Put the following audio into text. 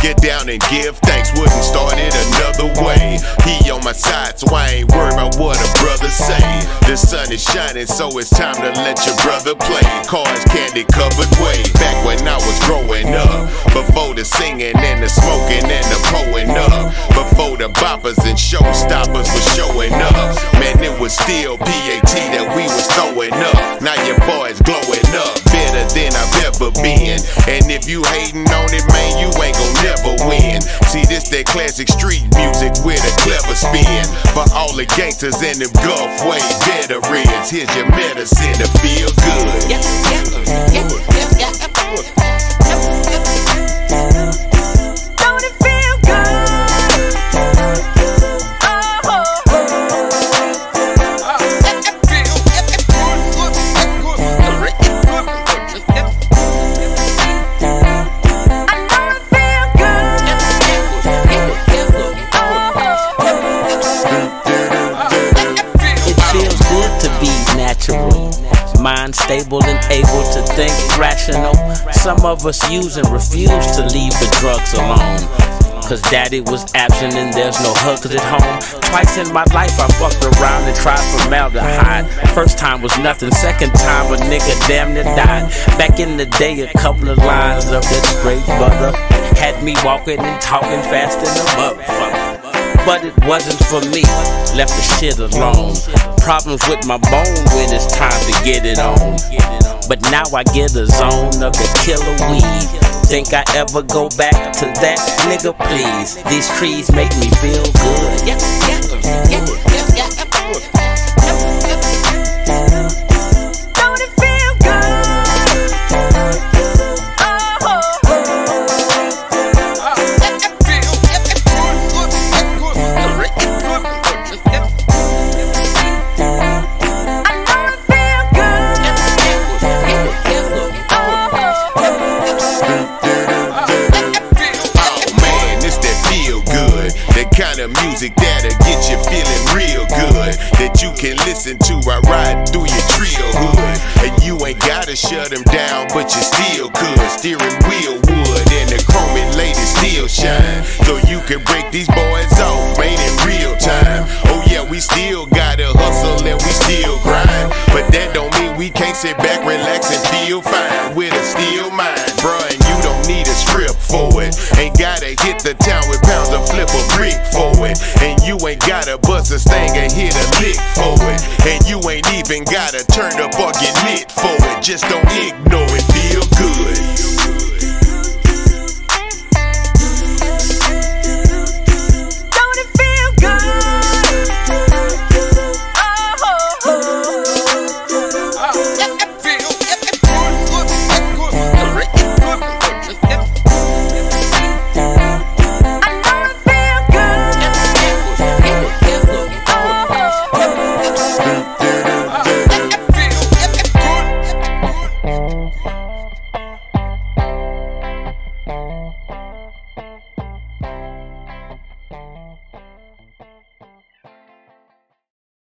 Get down and give thanks, wouldn't start it another way. He on my side, so I ain't worried about what a brother say. The sun is shining, so it's time to let your brother play. Cars candy covered way back when I was growing up. Before the singing and the smoking and the pulling up. Before the boppers and showstoppers were showing up. Man, it was still PAT that we was throwing that classic street music with a clever spin. For all the gangsters and them Gulf Way veterans, here's your medicine to feel good. Yeah, yeah, yeah, stable and able to think rational. Some of us use and refuse to leave the drugs alone. Cause daddy was absent and there's no hugs at home. Twice in my life I fucked around and tried formaldehyde. First time was nothing, second time a nigga damn near died. Back in the day, a couple of lines of this great butter had me walking and talking faster than a motherfucker but it wasn't for me. Left the shit alone. Problems with my bone when it's time to get it on. But now I get a zone of the killer weed. Think I ever go back to that? Nigga, please. These trees make me feel good. Can listen to while riding through your trio hood. And you ain't gotta shut them down, but you still could. Steering wheel wood and the chrome and lady still shine. So you can break these boys off, man, in real time. Oh yeah, we still gotta hustle and we still grind. But that don't mean we can't sit back, relax, and feel fine and a lick for it. And you ain't even gotta turn up or get lit for it. Just don't ignore. sleep.